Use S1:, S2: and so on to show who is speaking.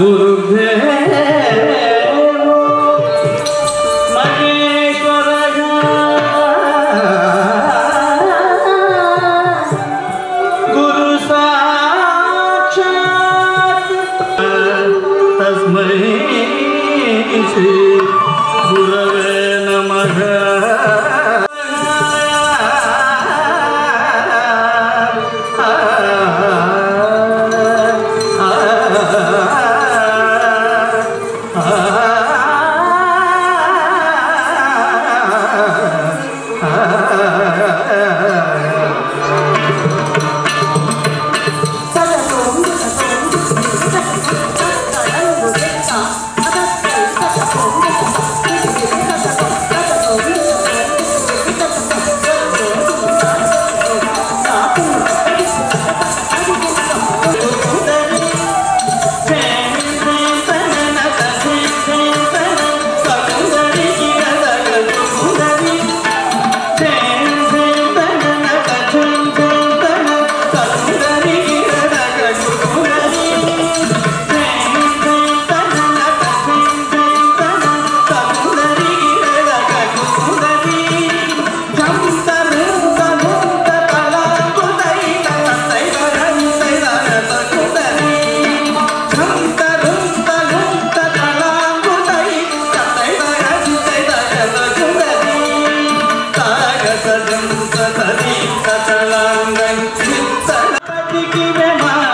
S1: Guru Guru Shri गुरवे नमः। ಕಿರಮಾ